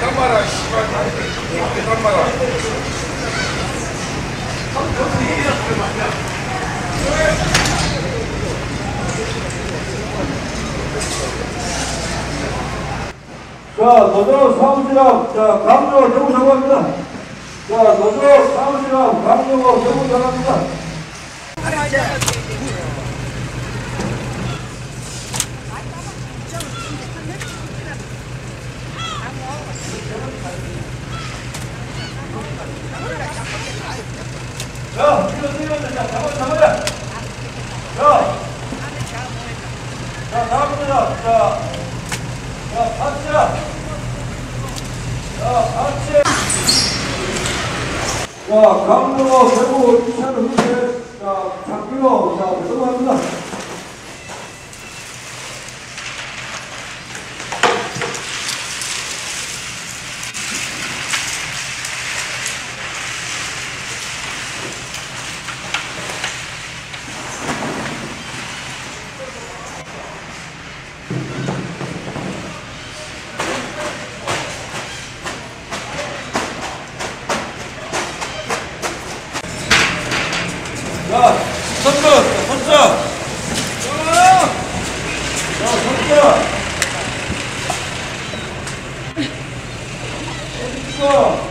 깜마라 자, 노조 사무실함, 자, 강조 정부 사과합니다. 자, 노조 사무실함, 강조 정부 사과합니다. 자, 이거 뛰어야 자, 잡아, 잡아야. 자, 자, 다음입니다. 자, 자, 박자. 자, 박자. 자, 강릉호 대구 이찬 후배, 자, 장기호, 자, 들어갑니다. 자, 선수, 선수. 자, 선수. 선수.